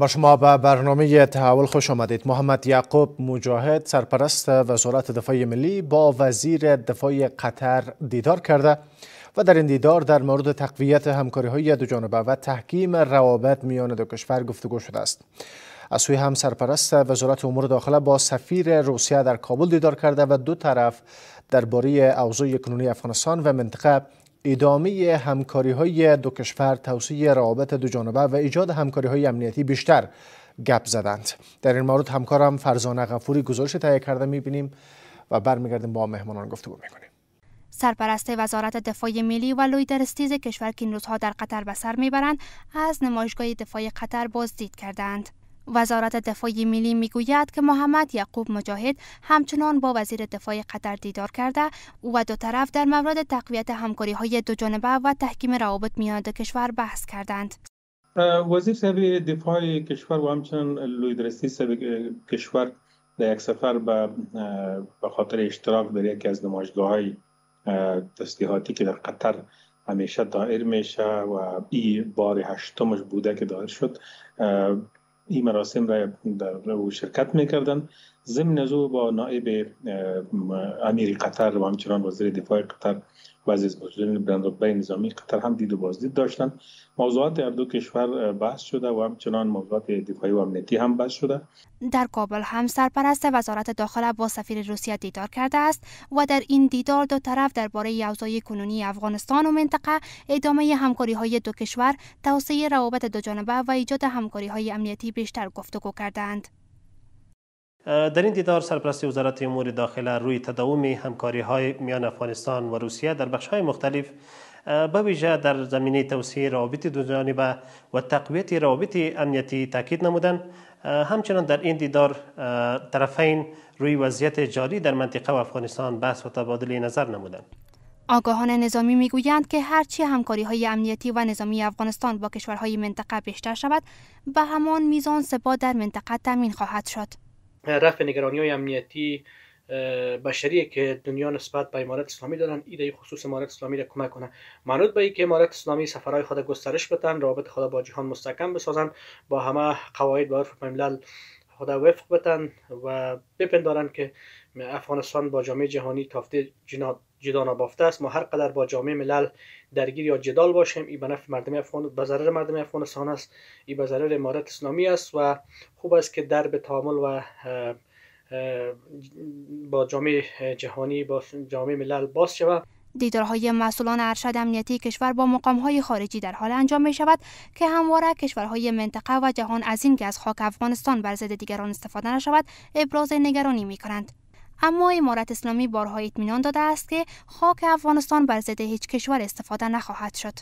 با شما به برنامه تحول خوش آمدید. محمد یعقوب مجاهد سرپرست وزارت دفاع ملی با وزیر دفاع قطر دیدار کرده و در این دیدار در مورد تقویت همکاری های دو جانبه و تحکیم روابط میان دو کشور گفتگو شده است. از سوی هم سرپرست وزارت امور داخله با سفیر روسیه در کابل دیدار کرده و دو طرف درباره اوضاع کنونی افغانستان و منطقه ادامه همکاری های دو کشور توسعه روابط دو جانبه و ایجاد همکاری های امنیتی بیشتر گپ زدند. در این مورد همکارم فرزانه غفوری گزارش تهیه کرده می‌بینیم و برمیگردیم با مهمانان گفتگو می‌کنیم. سرپرست وزارت دفاع ملی و لویدرستیز کشور که این روزها در قطر به سر می‌برند از نمایشگاه دفاع قطر بازدید کردند. وزارت دفاع ملی می‌گوید که محمد یعقوب مجاهد همچنان با وزیر دفاع قطر دیدار کرده و دو طرف در مورد تقویت همکاری های دو جانبه و تحکیم روابط میان دو کشور بحث کردند. وزیر صاحب دفاع کشور و همچنان لویدرستی صاحب کشور در یک سفر به خاطر اشتراک در یکی از نمایشگاه های تسلیحاتی که در قطر همیشه دایر میشه و این بار هشتمش بوده که دایر شد این مراسم را در شرکت می‌کردن ضمن از با نائب امیر قطر و همچنان وزیر دفاع قطر و عزیز مسئولین بلندرتبه نظامی قطر هم دید و بازدید داشتن. موضوعات هر دو کشور بحث شده و همچنان موضوعات دفاعی و امنیتی هم بحث شده. در کابل هم سرپرست وزارت داخله با سفیر روسیه دیدار کرده است و در این دیدار دو طرف درباره اوضاع کنونی افغانستان و منطقه ادامه همکاری های دو کشور توسعه روابط دو جانبه و ایجاد همکاری های امنیتی بیشتر گفتگو کردند در این دیدار سرپرستی وزارت امور داخله روی تداوم همکاری های میان افغانستان و روسیه در بخش های مختلف به ویژه در زمینه توسعه روابط دو جانبه و تقویت روابط امنیتی تاکید نمودند همچنان در این دیدار طرفین روی وضعیت جاری در منطقه و افغانستان بحث و تبادل نظر نمودند. آگاهان نظامی می‌گویند که هرچی همکاری های امنیتی و نظامی افغانستان با کشورهای منطقه بیشتر شود به همان میزان ثبات در منطقه تامین خواهد شد. رفع نگرانی های امنیتی بشری که دنیا نسبت به امارت اسلامی دارن ایده خصوص امارت اسلامی را کمک کنه منوط به که امارت اسلامی سفرهای خود گسترش بدن رابط خود با جهان مستحکم بسازن با همه قواعد و عرف ملل خود وفق بدن و بپندارن که افغانستان با جامعه جهانی تافته جدا نبافته است. ما هر قدر با جامعه ملل درگیر یا جدال باشیم این به نفع مردم افغان به ضرر مردم افغانستان است. این به ضرر امارت اسلامی است و خوب است که درب تعامل و با جامعه جهانی با جامعه ملل باز شود. دیدارهای مسئولان ارشد امنیتی کشور با مقامهای خارجی در حال انجام می شود که همواره کشورهای منطقه و جهان از این که از خاک افغانستان بر ضد دیگران استفاده نشود ابراز نگرانی می کنند. اما امارت اسلامی بارها اطمینان داده است که خاک افغانستان بر ضد هیچ کشور استفاده نخواهد شد.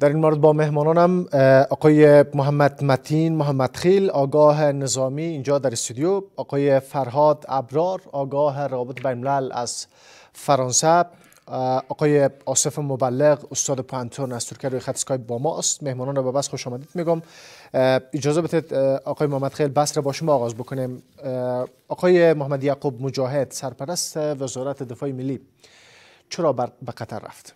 در این مورد با مهمانانم آقای محمد متین محمد خیل آگاه نظامی اینجا در استودیو. آقای فرهاد ابرار آگاه رابط بین از فرانسه. آقای آصف مبلغ استاد پانتون از ترکیه روی خط اسکایپ با ما است مهمانان رو به بس خوش آمدید میگم. اجازه بدید آقای محمد خیل بس را با شما آغاز بکنیم. آقای محمد یعقوب مجاهد سرپرست وزارت دفاع ملی چرا به قطر رفت؟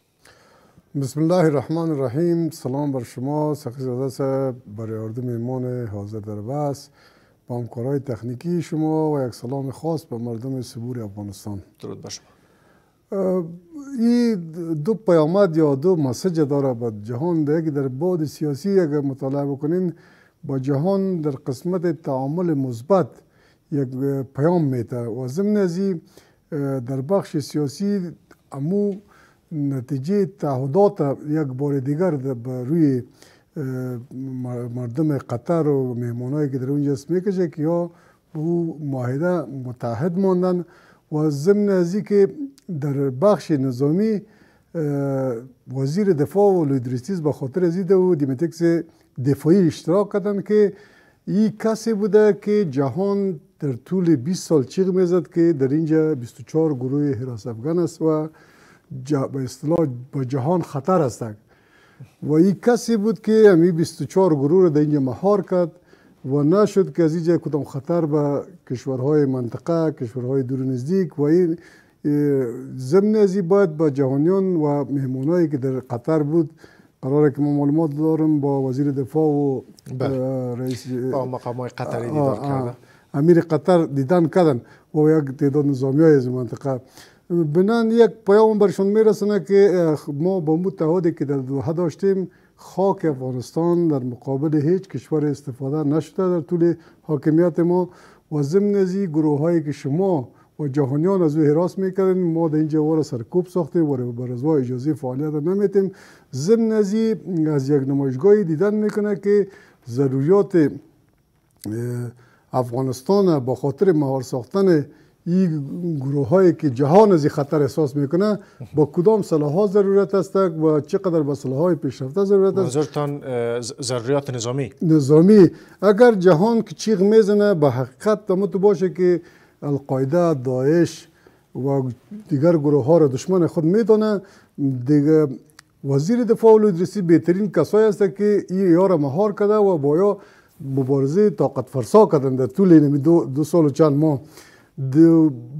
بسم الله الرحمن الرحیم سلام بر شما. سخی زاده برای اردو میمان حاضر در بس با همکارای تکنیکی شما و یک سلام خاص به مردم سبور افغانستان. درود بر شما. این دو پیامد یا دو مسج داره به جهان ده که در بعد سیاسی اگر مطالعه بکنین با جهان در قسمت تعامل مثبت یک پیام میده. و ضمن از در بخش سیاسی امو نتیجه تعهدات یک بار دیگر به روی مردم قطر و مهمانایی که در اونجا میکشه که یا به معاهده متحد ماندن و ضمن از که در بخش نظامی وزیر دفاع و لودریستیز به خاطر از و دیمتکس دفاعی اشتراک کردن که این کسی بوده که جهان در طول 20 سال چیغ میزد که در اینجا 24 گروه حراس افغان است و به اصطلاح با جهان خطر هستند و این کسی بود که همی 24 گروه رو در اینجا مهار کرد و نشد که از اینجا کدام خطر به کشورهای منطقه کشورهای دور نزدیک و این ضمن از باید با جهانیان و مهمونایی که در قطر بود قراره که ما معلومات دارم با وزیر دفاع و بله. رئیس با قطری دیدار کرده امیر قطر دیدن کردن و یک تعداد نظامی های از منطقه بنان یک پیام برشون میرسونه که ما با مو تعهدی که در دوحه داشتیم خاک افغانستان در مقابل هیچ کشور استفاده نشده. در طول حاکمیت ما و ضمن از گروه هایی که شما و جهانیان از او حراس می‌کردن ما در اینجا وارا سرکوب ساختیم و از اجازه فعالیت نمیتیم ضمن از از یک نمایشگاهی دیدن می‌کنه که ضروریات افغانستان با خاطر مهار ساختن این گروه هایی که جهان از خطر احساس می‌کنه با کدام ها ضرورت است و چقدر با های پیشرفته ضرورت است؟ منظورتان ضروریات نظامی. نظامی. اگر جهان که چیغ می‌زنه به حقیقت تو باشه که القاعده داعش و دیگر گروه ها را دشمن خود میدانه. دیگه وزیر دفاع ادریسی بهترین کسایی است که این یار مهار کرده و بایا مبارزه طاقت فرسا کردن در طول دو, دو سال و چند ماه.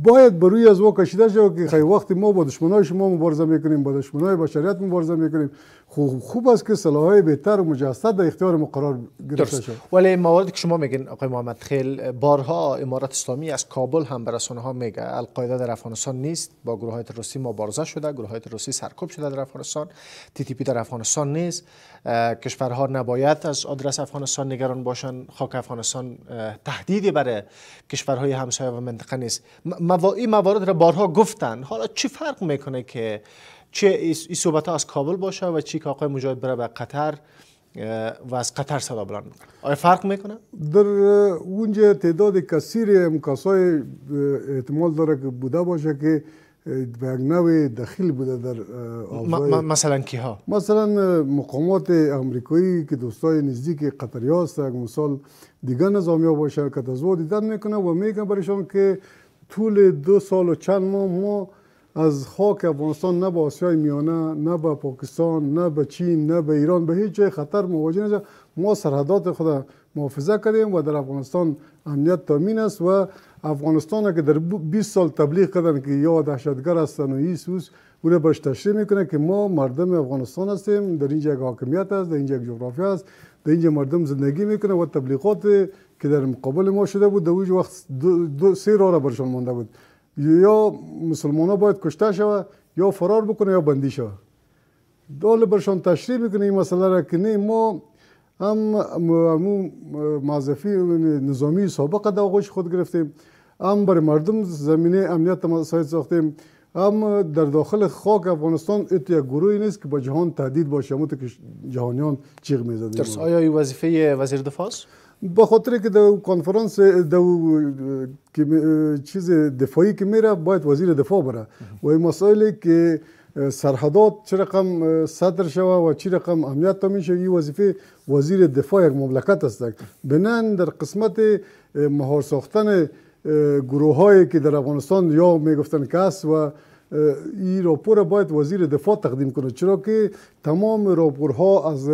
باید بروی از او کشیده شد که خیلی وقتی ما با دشمنای شما مبارزه می‌کنیم با دشمنای بشریت مبارزه می‌کنیم. خوب خوب است که سلاحهای بهتر و مجسد در اختیار ما قرار گرفته شد. ولی مواردی که شما میگین آقای محمد خیل بارها امارات اسلامی از کابل هم به رسانه ها میگه القاعده در افغانستان نیست با گروه های تروریستی مبارزه شده گروه های تروریستی سرکوب شده در افغانستان تی تی پی در افغانستان نیست کشورها نباید از آدرس افغانستان نگران باشن خاک افغانستان تهدیدی برای کشورهای همسایه و منطقه نیست. این موارد را بارها گفتن. حالا چی فرق می‌کنه که چه این صحبت ها از کابل باشه و چی که آقای مجاهد بره به قطر و از قطر صدا بلند می‌کنه آیا فرق می‌کنه؟ در اونجا تعداد کثیر کسای احتمال داره که بوده باشه که به نوع دخیل بوده در مثلا کی ها مثلا مقامات امریکایی که دوستای نزدیک قطری هست مثال دیگه نظامی ها باشه که تزو دیدن می‌کنه و میگن برایشان که طول دو سال و چند ماه ما از خاک افغانستان نه به آسیای میانه نه به پاکستان نه به چین نه به ایران به هیچ جای خطر مواجه نشد ما سرحدات خود محافظه کردیم و در افغانستان امنیت تامین است و افغانستان که در 20 سال تبلیغ کردن که یا دهشتگر هستن و ایسوس او برش تشریح میکنه که ما مردم افغانستان هستیم. در اینجا یک حاکمیت است در اینجا یک جغرافیا است. در اینجا مردم زندگی میکنه و تبلیغات که در مقابل ما شده بود در وقت دو, دو سه راه برشان مانده بود یا مسلمان ها باید کشته شوه یا فرار بکنه یا بندی شوه. دول برشان تشریح می‌کنه این مسئله را که نه ما هم همون معذفی نظامی سابق در آغوش خود گرفتیم هم برای مردم زمینه امنیت مساعد ساختیم هم در داخل خاک افغانستان ات یک گروهی نیست که با جهان تهدید باشه همون که جهانیان چیغ می‌زدن. آیا این وظیفه وزیر دفاع به خاطر که در کنفرانس در چیز دفاعی که میره باید وزیر دفاع بره. و این مسائلی که سرحدات چه رقم صدر شوه و چه رقم امنیت تامین شوه این وظیفه وزیر دفاع یک مملکت است. بنان در قسمت مهار ساختن گروه هایی که در افغانستان یا میگفتن کس و این راپور باید وزیر دفاع تقدیم کنه. چرا که تمام راپورها از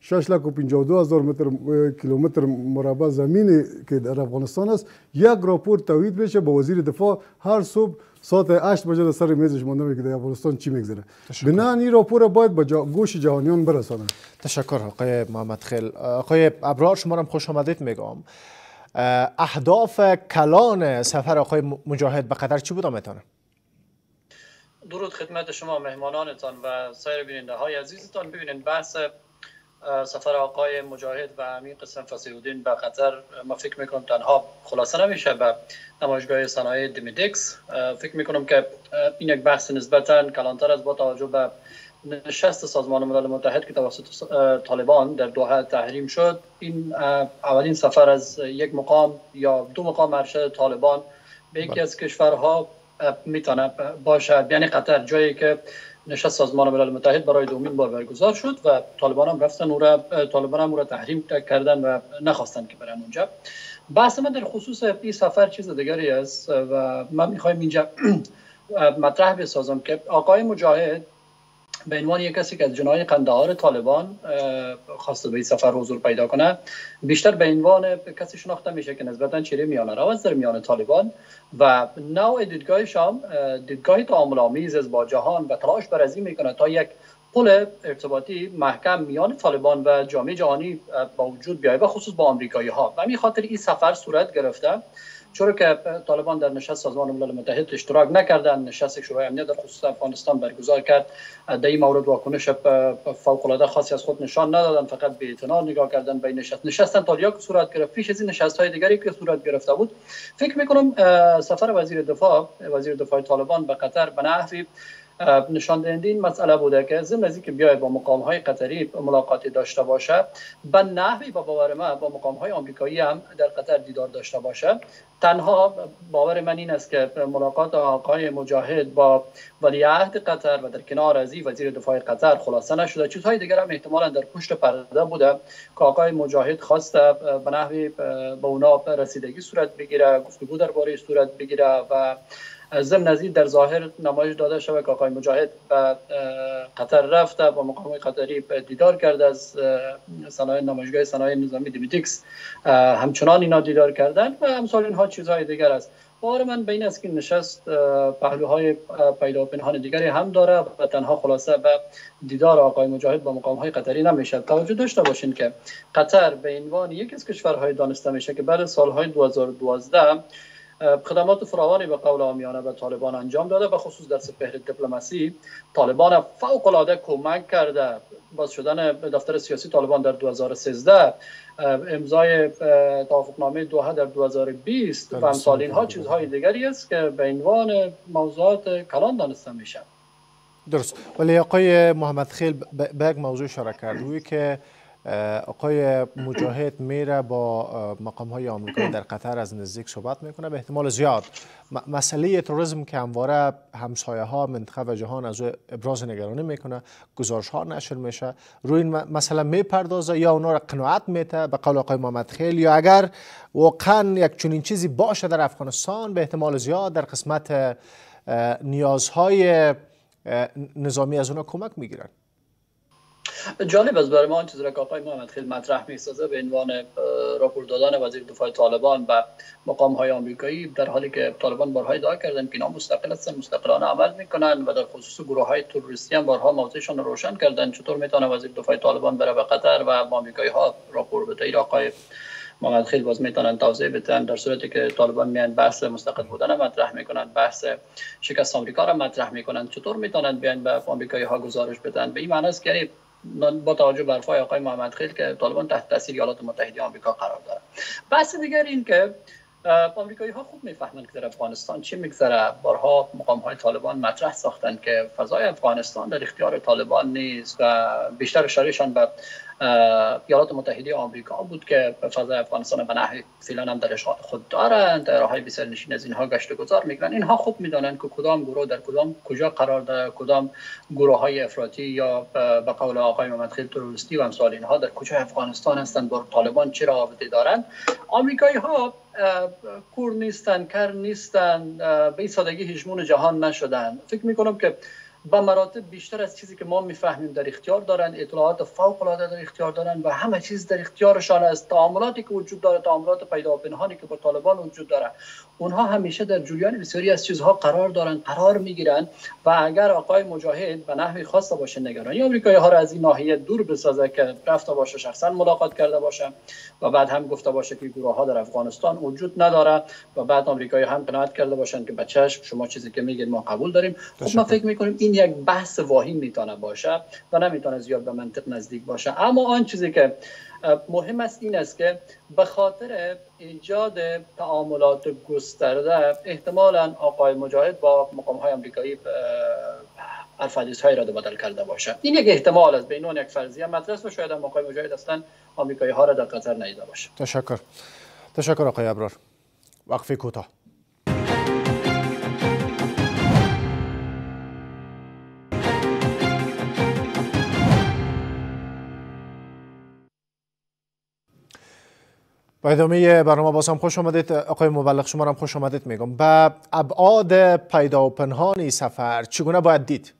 6 لک و 52 هزار متر کیلومتر مربع زمینی که در افغانستان است یک راپور تویید بشه با وزیر دفاع. هر صبح ساعت 8 بجه در سر میزش مانده که در افغانستان چی میگذره. بنان این راپور باید به گوش جهانیان برسانه. تشکر آقای محمد خیل. آقای ابرار شما هم خوش آمدید میگم. اهداف کلان سفر آقای مجاهد به قطر چی بود؟ آمتانه درود خدمت شما مهمانانتان و سایر بیننده های عزیزتان. ببینید بحث سفر آقای مجاهد و امین قسم فسیودین به قطر ما فکر می‌کنم تنها خلاصه نمیشه به نمایشگاه صنایع دیمیدکس فکر می‌کنم که این یک بحث نسبتا کلانتر از با توجه به نشست سازمان ملل متحد که توسط طالبان در دوحه تحریم شد. این اولین سفر از یک مقام یا دو مقام ارشد طالبان به یکی بله. از کشورها می‌تونه باشد. یعنی قطر جایی که نشست سازمان ملل متحد برای دومین بار برگزار شد و طالبان هم رفتن او را طالبان هم او تحریم کردن و نخواستن که برن اونجا. بحث من در خصوص این سفر چیز دیگری است و من می‌خوایم اینجا مطرح بسازم که آقای مجاهد به عنوان یک کسی که از جنای قندهار طالبان خواسته به سفر حضور پیدا کنه بیشتر به عنوان کسی شناخته میشه که نسبتا چیره میانه رو در میان طالبان و نوع دیدگاه شام دیدگاه تعامل آمیز از با جهان و تلاش بر از این می‌کنه تا یک پل ارتباطی محکم میان طالبان و جامعه جهانی با وجود بیاید و خصوص با آمریکایی ها و خاطر این سفر صورت گرفته. چرا که طالبان در نشست سازمان ملل متحد اشتراک نکردند نشست شورای امنیت در خصوص افغانستان برگزار کرد. در این مورد واکنش فوق العاده خاصی از خود نشان ندادن فقط به اعتنا نگاه کردن به نشست. نشستن تالیا که صورت گرفت. پیش از این نشست های دیگری که صورت گرفته بود فکر می‌کنم سفر وزیر دفاع وزیر دفاع طالبان به قطر به نحوی نشان دهنده این مسئله بوده که ضمن از که بیاید با مقام های قطری ملاقاتی داشته باشه به نحوی با باور من با مقام های آمریکایی هم در قطر دیدار داشته باشه تنها باور من این است که ملاقات آقای مجاهد با ولیعهد قطر و در کنار ازی وزیر دفاع قطر خلاصه نشده. چیزهای دیگر هم احتمالا در پشت پرده بوده که آقای مجاهد خواست به نحوی به اونا رسیدگی صورت بگیره گفتگو درباره صورت بگیره و ضمن از در ظاهر نمایش داده شود که آقای مجاهد به قطر رفته با مقام قطری دیدار کرده از صنایع نمایشگاه صنایع نظامی DIMDEX. همچنان اینا دیدار کردن و امثال اینها چیزهای دیگر است. باور من این است که نشست پهلوهای پیدا و پنهان دیگری هم داره و تنها خلاصه به دیدار آقای مجاهد با مقام های قطری نمیشه توجه داشته باشین که قطر به عنوان یکی از کشورهای دانسته میشه که بعد سالهای 2012 خدمات فراوانی به قول عامیانه به طالبان انجام داده به خصوص در سپهر دیپلماسی. طالبان فوق العاده کمک کرده باز شدن دفتر سیاسی طالبان در 2013 امضای توافقنامه دوحه در 2020 و امثال اینها چیزهای دیگری است که به عنوان موضوعات کلان دانسته میشه. درست. ولی آقای محمد خیل به یک موضوع اشاره کرد. که آقای مجاهد میره با مقام های آمریکایی در قطر از نزدیک صحبت می‌کنه. به احتمال زیاد مسئله تروریسم که همواره همسایه ها منطقه و جهان از او ابراز نگرانی می‌کنه. گزارش ها نشر میشه. روی این مسئله می‌پردازه یا اونا را قناعت میته؟ به قول آقای محمد خیل یا اگر واقعا یک چنین چیزی باشه در افغانستان به احتمال زیاد در قسمت نیازهای نظامی از اونا کمک می‌گیرن. جالب است برای ما آن چیزی را که آقای محمد خیل مطرح می‌سازه به عنوان راپور دادن وزیر دفاع طالبان و مقام های آمریکایی در حالی که طالبان بارها ادعا کردن که اینا مستقل هستن مستقلانه عمل می‌کنن و در خصوص گروه های تروریستی هم بارها موضعشان روشن کردن چطور می‌تونه وزیر دفاع طالبان بره به قطر و آمریکایی ها راپور بده؟ آقای محمد خیل باز می‌تونن توضیح بدن در صورتی که طالبان میان بحث مستقل بودن مطرح می‌کنن بحث شکست آمریکا را مطرح می‌کنن. چطور می‌تونن بیان به آمریکایی ها گزارش بدن؟ به این معنی است که با توجه بر حرفای آقای محمد خیل که طالبان تحت تاثیر ایالات متحده آمریکا قرار داره بحث دیگر این که آمریکایی ها خوب می‌فهمند که در افغانستان چی میگذره. بارها مقام های طالبان مطرح ساختن که فضای افغانستان در اختیار طالبان نیست و بیشتر اشارهشان به ایالات متحده آمریکا بود که به فضای افغانستان به نحوی فعلا هم درش خود دارند راه بسیار نشین از اینها گشت گذار می‌کنن. اینها خوب می‌دانند که کدام گروه در کدام کجا قرار داره کدام گروه های افراطی یا به قول آقای محمد خیل تروریستی و امثال اینها در کجا افغانستان هستند با طالبان چه رابطه دارند. آمریکایی ها کور نیستن کر نیستن به سادگی هجمون جهان نشدن. فکر می‌کنم که به مراتب بیشتر از چیزی که ما می‌فهمیم در اختیار دارن اطلاعات فوق العاده در اختیار دارن و همه چیز در اختیارشان است. تعاملاتی که وجود داره تعاملات پیدا پنهانی که با طالبان وجود داره. اونها همیشه در جریان بسیاری از چیزها قرار دارن قرار می‌گیرن و اگر آقای مجاهد به نحوی خواسته باشه نگرانی آمریکایی ها را از این ناحیه دور بسازه که رفته باشه شخصا ملاقات کرده باشه و بعد هم گفته باشه که گروه ها در افغانستان وجود نداره و بعد آمریکایی هم قناعت کرده باشن که بچهش شما چیزی که میگید ما قبول داریم. خب ما فکر می‌کنیم این یک بحث واهی می‌تونه باشه و نمی‌تونه زیاد به منطق نزدیک باشه. اما آن چیزی که مهم است این است که به خاطر ایجاد تعاملات گسترده احتمالا آقای مجاهد با مقام های آمریکایی الفادیس های را بدل کرده باشه این یک احتمال است بین یک فرضیه مطرح و شاید آقای مجاهد اصلا آمریکایی ها را در قطر نیده باشه تشکر. تشکر آقای ابرار. وقفه کوتاه. با ادامه برنامه باز هم خوش آمدید. آقای مبلغ شما هم خوش آمدید میگم. به ابعاد پیدا و پنهانی سفر چگونه باید دید؟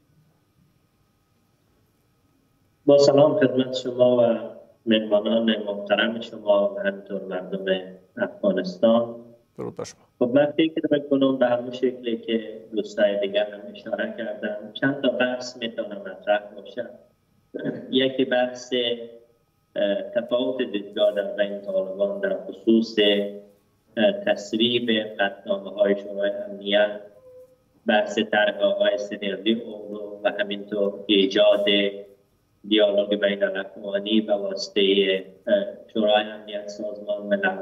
با سلام خدمت شما و مهمانان محترم شما و همینطور مردم افغانستان. درود بر شما. خب من فکر می‌کنم به همون شکلی که دوستای دیگر هم اشاره کردن چند تا بحث می‌تونه مطرح باشه یکی بحث تفاوت دیدگاه در بین طالبان در خصوص تصویب قطنامه های شورای امنیت بحث طرح آقای سنیردی اولو و همینطور ایجاد دیالوگ بین الاقوانی به واسطه شورای امنیت سازمان ملل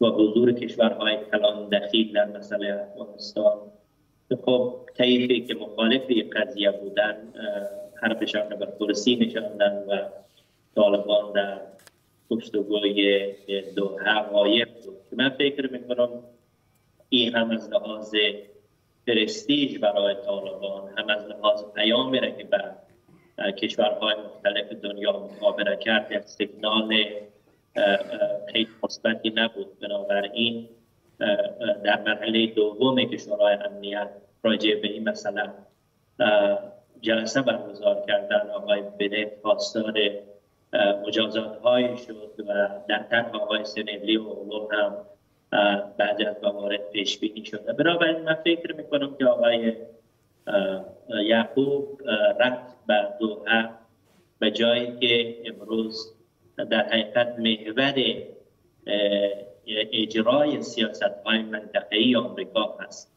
و حضور کشورهای کلان دخیل در مسئله افغانستان. خب طیفی که مخالف قضیه بودن حرفشان به کرسی نشاندن و طالبان در گفتگوی دو حقایق بود من فکر می‌کنم این هم از لحاظ پرستیج برای طالبان هم از لحاظ پیامی را که به کشورهای مختلف دنیا مخابره کرد یک سیگنال خیلی مثبتی نبود. بنابراین در مرحله دومی که شورای امنیت راجع به این مسئله جلسه برگزار کردن آقای بنت خواستار مجازات های شد و در طرح آقای سنلی و علوم هم بعد از موارد پیش بینی شده. بنابراین من فکر می‌کنم که آقای یعقوب رفت به دوحه به جایی که امروز در حقیقت محور اجرای سیاست های منطقه‌ای آمریکا هست.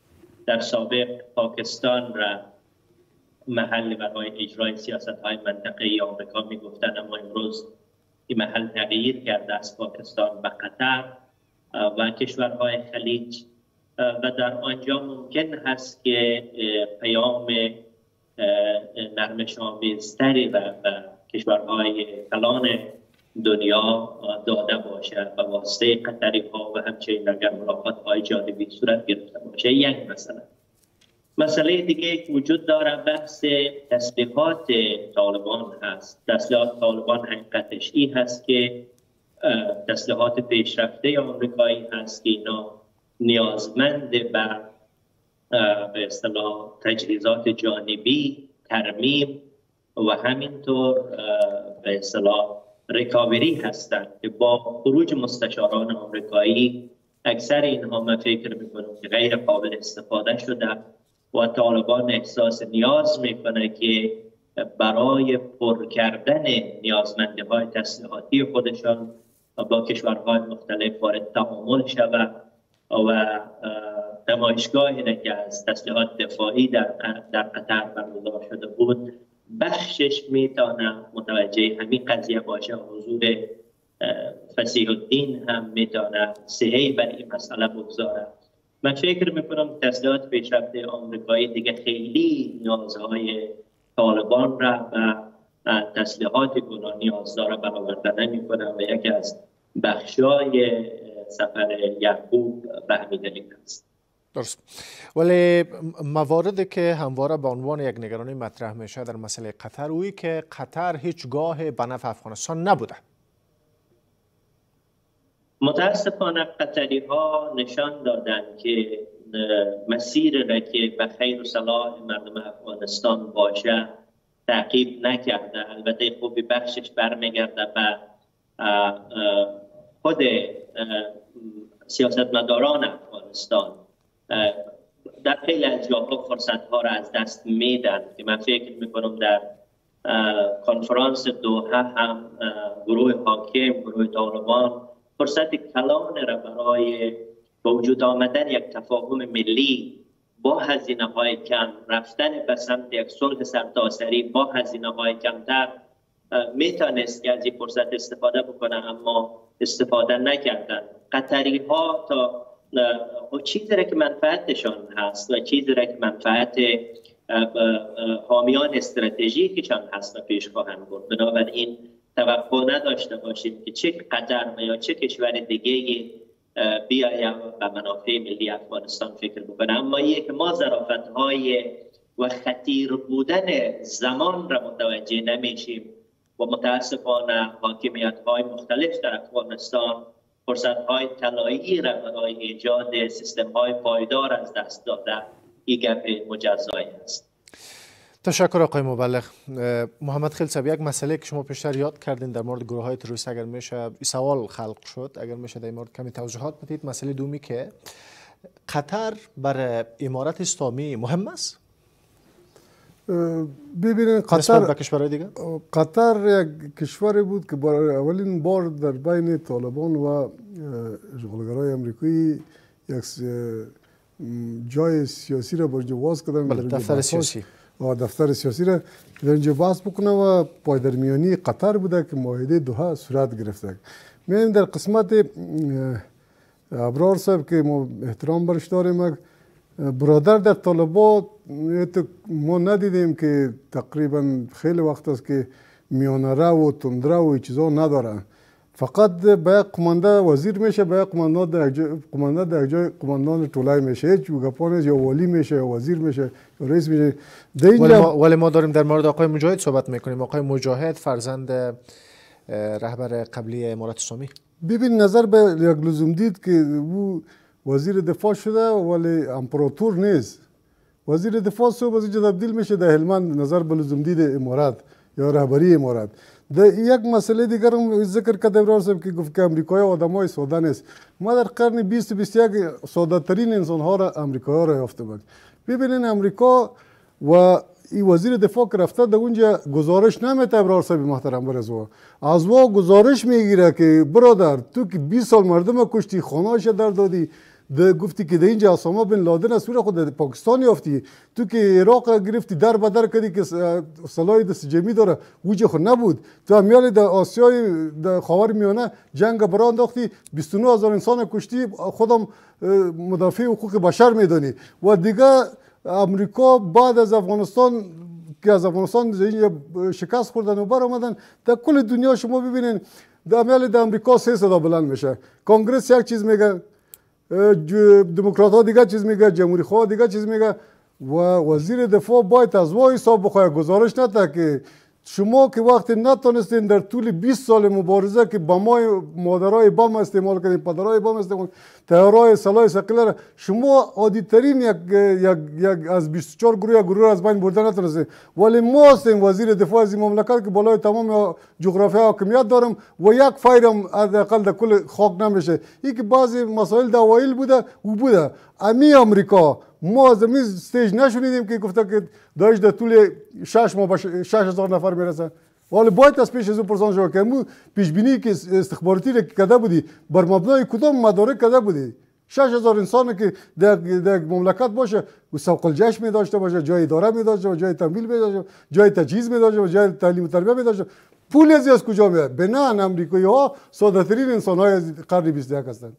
در سابق پاکستان را محل برای اجرای سیاست های منطقه‌ای آمریکا می‌گفتن اما امروز این محل تغییر کرده از پاکستان به قطر و کشورهای خلیج. و در آنجا ممکن هست که پیام نرمش آمیزتری و کشورهای کلان دنیا داده باشه و واسطه قطری ها و همچنین اگر ملاقات های جانبی صورت گرفته باشه. یک مسئله. مسئله دیگه که وجود داره بحث تسلیحات طالبان هست. تسلیحات طالبان حقیقتش این هست که تسلیحات پیشرفته آمریکایی هست که اینا نیازمند بر به اصطلاح تجهیزات جانبی ترمیم و همینطور به اصطلاح ریکاوری هستند که با خروج مستشاران آمریکایی اکثر اینها من فکر می‌کنم که غیر قابل استفاده شده و طالبان احساس نیاز می‌کنه که برای پر کردن نیازمندی های تسلیحاتی خودشان با کشورهای مختلف وارد تعامل شود و نمایشگاهی که از تسلیحات دفاعی در, در قطر برگزار شده بود بخشش می‌تونه متوجه همین قضیه باشه حضور فسیح الدین هم می‌تونه سهی بر این مسئله بگذاره من فکر می‌کنم تسلیحات پیشرفته آمریکایی دیگه خیلی نیازهای طالبان را و تسلیحات گناه نیاز داره برآورده نمی‌کنه و یکی از بخشای سفر یعقوب به است. درست. ولی مواردی که همواره به عنوان یک نگرانی مطرح میشه در مسئله قطر اوی که قطر هیچگاه به نفع افغانستان نبوده. متاسفانه قطری ها نشان دادن که مسیر را که به خیر و صلاح مردم افغانستان باشه تعقیب نکرده. البته خوبی بخشش برمیگرده به خود سیاستمداران افغانستان. در خیلی از جاها فرصت ها را از دست میدن. که من فکر می‌کنم در کنفرانس دوحه هم گروه حاکم گروه طالبان فرصت کلان را برای به وجود آمدن یک تفاهم ملی با هزینه های کم رفتن به سمت یک صلح سرتاسری با هزینه های کمتر می‌تونست که از این فرصت استفاده بکنه اما استفاده نکردن قطری ها تا چیزی را که منفعتشان هست و چیزی را که منفعت حامیان استراتژیکشان هست و پیش خواهند برد بنابراین توقع نداشته باشیم که چه قطر یا چه کشور دیگه بیایم و منافع ملی افغانستان فکر بکنه. اما یک ما ظرافت های و خطیر بودن زمان را متوجه نمیشیم. و متاسفانه حاکمیت های مختلف در افغانستان فرصت های طلایی را برای ایجاد سیستم های پایدار از دست داده. این گپ مجزایی است. تشکر آقای مبلغ. محمد خیل صاحب یک مسئله که شما پیشتر یاد کردین در مورد گروه های تروریستی اگر میشه سوال خلق شد اگر میشه در مورد کمی توضیحات بدید. مسئله دومی که قطر برای امارت اسلامی مهم است؟ ببینید قطر کشورهای دیگه قطر یک کشوری بود که برای اولین بار در بین طالبان و اشغالگرای امریکایی یک جای سیاسی را برای واز کردن. بله دفتر سیاسی. و دفتر سیاسی را در اینجا بحث بکنه و پایدرمیانی قطر بوده که معاهده دوها صورت گرفته. من در قسمت ابرار صاحب که ما احترام برش داریم برادر در طالبات ما ندیدیم که تقریبا خیلی وقت است که میانره و تندره و چیزا ندارن. فقط به یک قمانده وزیر میشه به یک قماندان در قمانده در جای قماندان طولای میشه. هیچ گپان یا ولی میشه یا وزیر میشه یا رئیس میشه. ولی ما, ولی ما داریم در مورد آقای مجاهد صحبت می‌کنیم. آقای مجاهد فرزند رهبر قبلی امارات اسلامی. ببین نظر به یک لزوم دید که او وزیر دفاع شده ولی امپراتور نیست. وزیر دفاع صبح از تبدیل میشه در هلمند نظر به لزوم دید امارات یا رهبری امارات. در یک مسئله دیگر هم ذکر کرده ابرار صاحب که گفت که امریکایی آدمای ساده نیست ما در قرن 20 21 ساده ترین انسان ها را امریکایی را یافته بود ببینین امریکا و این وزیر دفاع که رفته در اونجا گزارش نمیته ابرار صاحب محترم بر از از گزارش می‌گیره که برادر تو که 20 سال مردم کشتی خانهاش در دادی ده گفتی که در اینجا اسامه بن لادن از سوره خود پاکستان یافتی تو که عراق گرفتی در بدر کردی که سلاح دست جمی داره وجه خود نبود تو همیال در آسیای در خاور میانه جنگ برا انداختی 29 هزار انسان کشتی خودم مدافع حقوق بشر میدانی و دیگه امریکا بعد از افغانستان که از افغانستان شکست خوردن و بر آمدن در کل دنیا شما ببینین در در امریکا سه صدا بلند میشه کنگرس یک چیز میگه دموکرات ها دیگه چیز میگه جمهوری خواه دیگه چیز میگه. و وزیر دفاع باید از وای حساب بخواه گزارش نده که شما که وقتی نتونستین در طول 20 سال مبارزه که بمای مادرای بم استعمال کردین پدرای بم استعمال تهرای سلاح سقیله شما عادی ترین یک, یک, یک از 24 گروه گروه از بین بردن نتونستین. ولی ما هستیم وزیر دفاع از این مملکت که بالای تمام جغرافیا حاکمیت دارم و یک فایرم حداقل در کل خاک نمیشه. این که بعضی مسائل دوایل بوده و بوده. امی امریکا ما از این استیج نشونیدیم که گفته که داعش در طول 6 ماه 6000 نفر می‌رسه ولی باید از پیش از اون پرسان شد که مو پیش بینی که استخباراتی را کده بودی بر مبنای کدام مدارک کده بودی 6000 انسان که در, در مملکت باشه و سوق الجش می داشته باشه جای اداره می داشته جای تمویل می داشته جای تجهیز می داشته جای تعلیم و تربیت می داشته پول از از کجا میاد بنا امریکایی ها ساده ترین انسان های قرن 21 هستند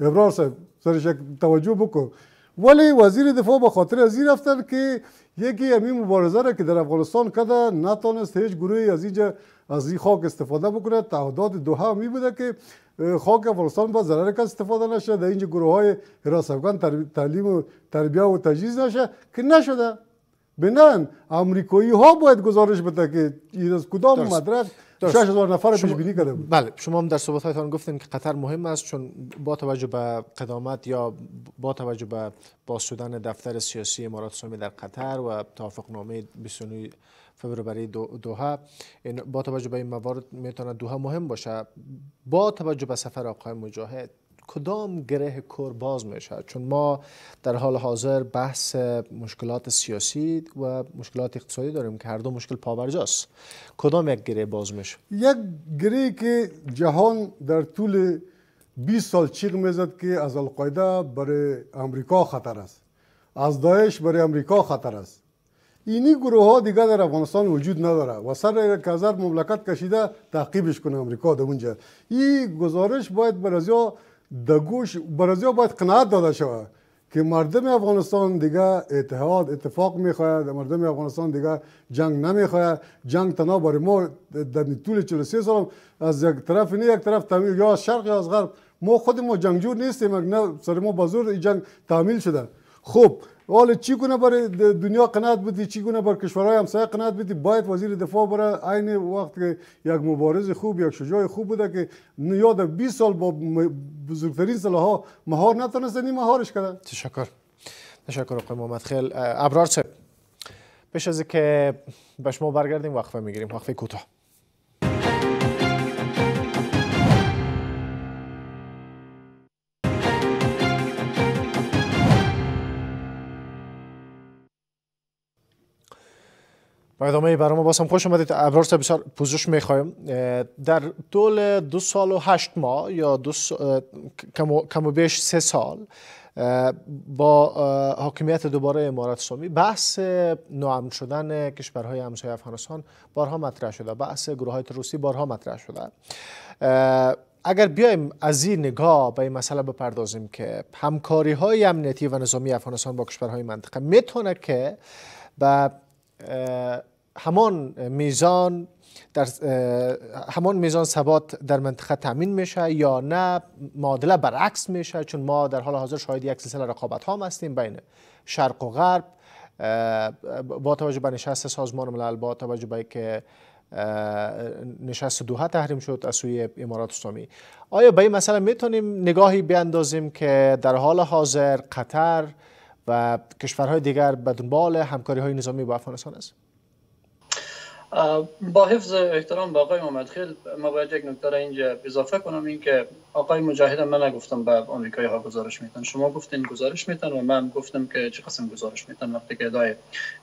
ابرار صاحب سرش توجه بکن. ولی وزیر دفاع به خاطر از این رفتن که یکی همین مبارزه را که در افغانستان کده نتونست هیچ گروهی از اینجا از این خاک استفاده بکنه تعهدات دوها می بوده که خاک افغانستان با ضرر کس استفاده نشه در اینجا گروه های حراس افغان تعلیم و تربیه و تجهیز نشه که نشده. بنان امریکایی ها باید گزارش بده که این از کدام مدرک 6000 نفر پیش بینی کرده بود. بله شما هم در صحبتاتون گفتین که قطر مهم است چون با توجه به قدامت یا با توجه به باز شدن دفتر سیاسی امارات اسلامی در قطر و توافق نامه 29 فوریه دو دوها با توجه به این موارد می‌تونه دوها مهم باشه با توجه به سفر آقای مجاهد کدام گره کور باز میشه چون ما در حال حاضر بحث مشکلات سیاسی و مشکلات اقتصادی داریم که هر دو مشکل پابرجاست کدام یک گره باز میشه یک گره که جهان در طول 20 سال چیغ می‌زد که از القاعده برای امریکا خطر است. از داعش برای امریکا خطر است. اینی گروه ها دیگه در افغانستان وجود نداره و سر کزر مملکت کشیده تعقیبش کنه امریکا در اونجا. این گزارش باید برازیا در گوش برازیا باید قناعت داده شود که مردم افغانستان دیگه اتحاد اتفاق می‌خواهد. مردم افغانستان دیگه جنگ نمی‌خواهد. جنگ تنها برای ما در طول 43 سال از یک طرف نه یک طرف تعمیل یا از شرق یا از غرب. ما خود ما جنگجو نیستیم نه سر ما بازور جنگ تعمیل شده. خب حالا چی کنه برای دنیا قناعت بدی؟ چی کنه بر کشورهای همسایه قناعت بدی؟ باید وزیر دفاع برای عین وقت که یک مبارز خوب یک شجاع خوب بوده که یاد 20 سال با بزرگترین سلاح مهار نتونسته نی مهارش کرده. تشکر. تشکر آقای محمد خیل. ابرار صاحب پیش از که به شما برگردیم وقفه می‌گیریم. وقفه کوتاه. برنامه باسم خوش آمدید ابرار بسیار پوزش می‌خوایم. در طول دو سال و هشت ماه یا دو کم و بیش سه سال با حاکمیت دوباره امارات اسلامی بحث نوامن شدن کشورهای همسایه افغانستان بارها مطرح شده. بحث گروه های تروریستی بارها مطرح شده. اگر بیایم از این نگاه به این مسئله بپردازیم که همکاری های امنیتی و نظامی افغانستان با کشورهای منطقه می‌تونه که به همان میزان در همان میزان ثبات در منطقه تامین میشه یا نه معادله برعکس میشه چون ما در حال حاضر شاهد یک سلسله رقابت ها هستیم بین شرق و غرب. با توجه به نشست سازمان ملل با توجه به که نشست دوحه تحریم شد از سوی امارات اسلامی. آیا به این مسئله می‌تونیم نگاهی بیاندازیم که در حال حاضر قطر و کشورهای دیگر به دنبال همکاری های نظامی با افغانستان است؟ با حفظ احترام به آقای محمد خیل ما باید یک نکته اینجا اضافه کنم این که آقای مجاهد من نگفتم به آمریکایی ها گزارش میتن شما گفتین گزارش میتن و من گفتم که چه قسم گزارش میتن وقتی که ادعای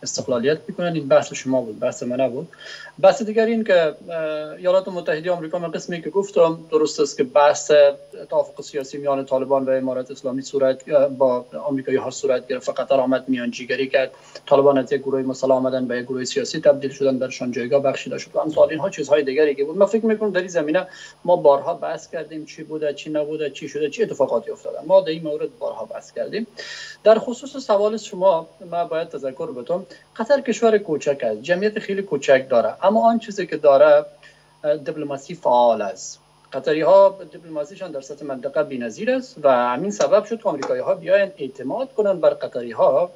استقلالیت می‌کنن این بحث شما بود بحث من نبود. بحث دیگر این که ایالات متحده آمریکا من قسمی که گفتم درست است که بحث توافق سیاسی میان طالبان و امارات اسلامی صورت با آمریکایی ها صورت گرفت. قطر آمد میانجیگری کرد. طالبان از یک گروه مسلا آمدن به یک گروه سیاسی تبدیل شدن درشان جایگاه بخشیده شد و امثال اینها چیزهای دیگری که بود. من فکر می‌کنم در این زمینه ما بارها بحث کردیم چی بود بوده چی نبوده چی شده چی اتفاقاتی افتاده ما در این مورد بارها بحث کردیم. در خصوص سوال شما ما باید تذکر بتون قطر کشور کوچک است. جمعیت خیلی کوچک داره. اما آن چیزی که داره دیپلماسی فعال است. قطری ها دیپلماسیشان در سطح منطقه بی‌نظیر است و همین سبب شد که آمریکایی ها بیاین اعتماد کنند بر قطری ها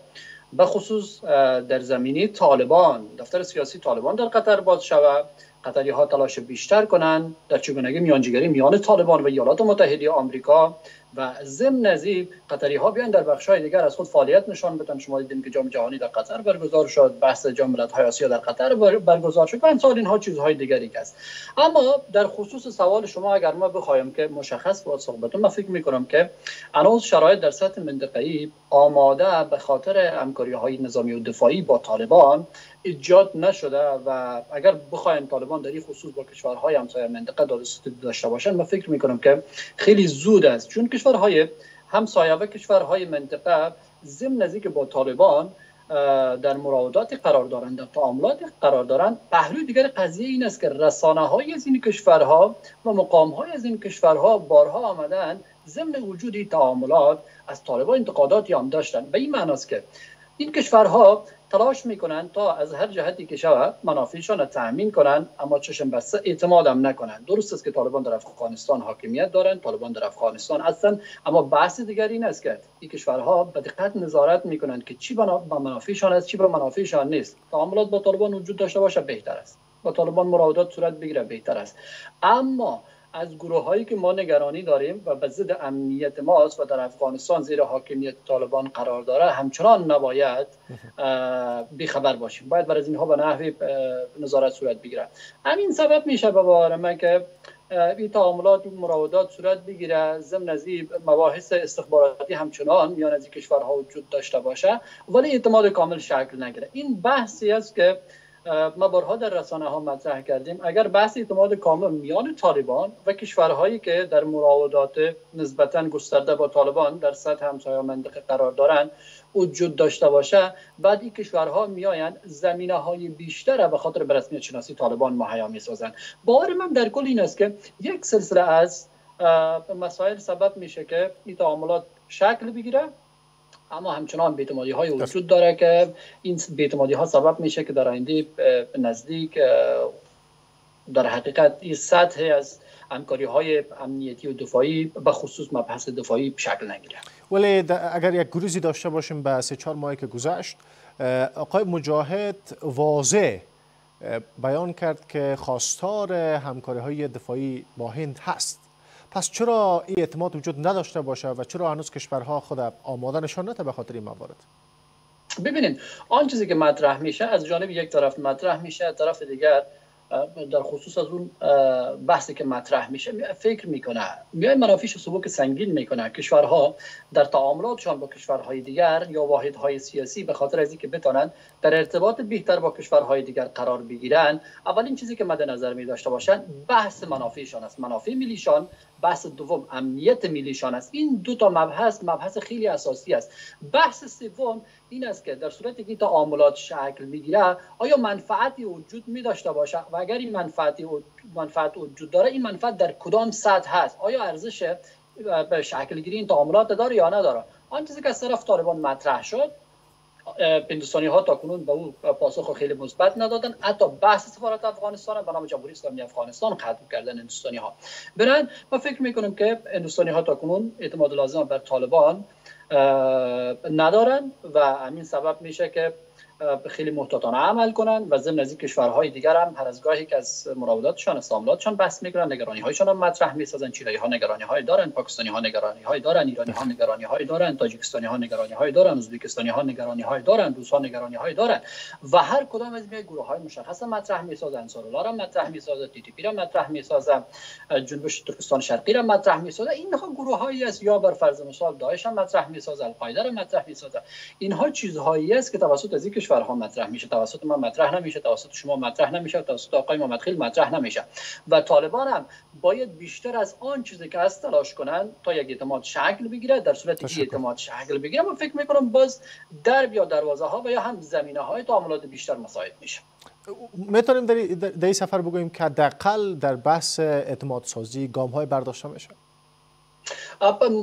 به خصوص در زمینی طالبان. دفتر سیاسی طالبان در قطر باز شود. قطری ها تلاش بیشتر کنند. در چگونگی میانجیگری میان طالبان و ایالات متحده آمریکا و ضمن نزی قطری ها بیان در بخش های دیگر از خود فعالیت نشان بدن. شما دیدین که جام جهانی در قطر برگزار شد بحث جام های آسیا در قطر برگزار شد و امثال اینها چیزهای دیگری است. اما در خصوص سوال شما اگر ما بخوایم که مشخص با صحبت من فکر می کنم که هنوز شرایط در سطح منطقه‌ای آماده به خاطر همکاری های نظامی و دفاعی با طالبان ایجاد نشده و اگر بخوایم طالبان در این خصوص با کشورهای همسایه منطقه داشته باشن من فکر می کنم که خیلی زود است. چون کشورهای همسایه و کشورهای منطقه ضمن نزدیک با طالبان در مراودات قرار دارند در تعاملات قرار دارند پهلوی دیگر قضیه این است که رسانه های از این کشورها و مقام های از این کشورها بارها آمدن ضمن وجود این تعاملات از طالبان انتقاداتی هم داشتن. به این معناست که این کشورها تلاش می‌کنند تا از هر جهتی که شود منافعشان را تأمین کنند اما چشم بسته اعتماد هم نکنند درست است که طالبان در افغانستان حاکمیت دارند طالبان در افغانستان هستند اما بحث دیگر این است که این کشورها به دقت نظارت می‌کنند که چی به منافعشان است چی به منافعشان نیست. تعاملات با طالبان وجود داشته باشه بهتر است. با طالبان مراودات صورت بگیره بهتر است. اما از گروه هایی که ما نگرانی داریم و به ضد امنیت ماست و در افغانستان زیر حاکمیت طالبان قرار داره همچنان نباید بیخبر باشیم. باید بر از اینها به نحوی نظارت صورت بگیره همین سبب میشه به باور من که این تعاملات و مراودات صورت بگیره. ضمن از مباحث استخباراتی همچنان میان از کشورها وجود داشته باشه ولی اعتماد کامل شکل نگیره. این بحثی است که ما بارها در رسانه ها مطرح کردیم. اگر بحث اعتماد کامل میان طالبان و کشورهایی که در مراودات نسبتا گسترده با طالبان در سطح همسایه منطقه قرار دارند وجود داشته باشه بعد این کشورها میآیند زمینه های بیشتر به خاطر برسمیت شناسی طالبان مهیا می‌سازند. باور من در کل این است که یک سلسله از مسائل سبب میشه که این تعاملات شکل بگیره. اما همچنان بیتمادی های وجود داره که این بیتمادی ها سبب میشه که در آینده نزدیک در حقیقت این سطح از همکاری های امنیتی و دفاعی به خصوص مبحث دفاعی شکل نگیره. ولی اگر یک گروزی داشته باشیم به سه چهار ماهی که گذشت آقای مجاهد واضح بیان کرد که خواستار همکاری های دفاعی با هند هست. پس چرا این اعتماد وجود نداشته باشه و چرا هنوز کشورها خود آماده نشان به خاطر این موارد؟ ببینید آن چیزی که مطرح میشه از جانب یک طرف مطرح میشه از طرف دیگر در خصوص از اون بحثی که مطرح میشه فکر می‌کنه. میای منافیش سبوک سنگین می‌کنه. کشورها در تعاملاتشان با کشورهای دیگر یا واحدهای سیاسی به خاطر از اینکه بتانند در ارتباط بهتر با کشورهای دیگر قرار بگیرن اولین چیزی که مد نظر می داشته باشند بحث منافعشان است. منافع ملیشان بحث دوم امنیت ملیشان است. این دو تا مبحث مبحث خیلی اساسی است. بحث سوم این است که در صورتی که تعاملات شکل می‌گیره آیا منفعتی وجود می داشته باشه و اگر این منفعتی منفعت وجود داره این منفعت در کدام سطح هست؟ آیا ارزش به شکل گیری این تعاملات داره یا نداره؟ آن چیزی که از طرف طالبان مطرح شد هندوستانی ها تا کنون به او پاسخ خیلی مثبت ندادن. حتی بحث سفارت افغانستان به نام جمهوری اسلامی افغانستان ختم کردن هندوستانی ها. برن ما فکر می‌کنم که هندوستانی ها تا کنون اعتماد لازم بر طالبان ندارن و همین سبب میشه که خیلی محتاطانه عمل کنن و ضمن از کشورهای دیگر هم هر از گاهی که از مراوداتشان استعمالاتشان بحث می‌کنن نگرانی هایشان هم مطرح می‌سازن. چیلی ها نگرانی های دارن پاکستانی ها نگرانی های دارن ایرانی ها نگرانی های دارن تاجیکستانی ها نگرانی های دارن ازبکستانی ها نگرانی های دارن روس ها نگرانی های دارن. و هر کدام از این گروه های مشخص مطرح می‌سازن. الله را مطرح می‌سازن تی تی پی را مطرح می‌سازن جنبش ترکستان شرقی را مطرح می‌سازن. اینها گروه هایی است. یا بر فرض مثال داعش هم مطرح می‌سازن القاعده را مطرح می‌سازن. اینها چیزهایی است که توسط از کشورها مطرح میشه. توسط ما مطرح نمیشه توسط شما مطرح نمیشه توسط آقای محمد خیل مطرح نمیشه. و طالبان هم باید بیشتر از آن چیزی که هست تلاش کنن تا یک اعتماد شکل بگیره در صورتی که اعتماد شکل بگیره. من فکر می‌کنم باز در یا دروازه ها و یا هم زمینه های تعاملات بیشتر مساعد میشه. می‌تونیم در این سفر بگوییم که دقل در بحث اعتماد سازی گام های برداشته میشه.